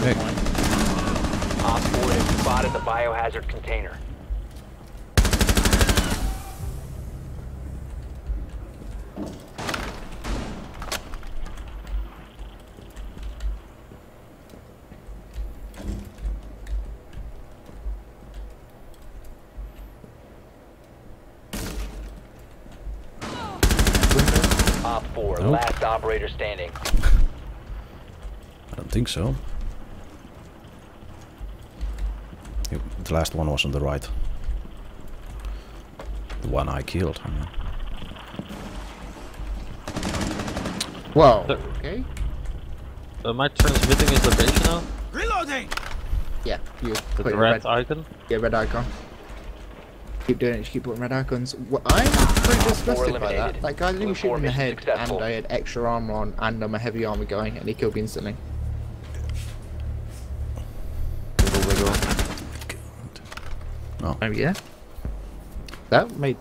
Hey. Op 4 has spotted the biohazard container. Op 4, Nope. last operator standing. I don't think so. You- The last one was on the right. The one I killed. I mean. Whoa. There- Okay. Am I transmitting his location now? Reloading! Yeah. You With put the your red red, icon? yeah, red icon. Keep doing it. Just keep putting red icons. Wha- I'm pretty disgusted by that. eliminated. That guy didn't even Blue shoot me in the head, successful. and I had extra armor on, and I'm a heavy armor going, and he killed me instantly. Wiggle, wiggle. Oh yeah. That made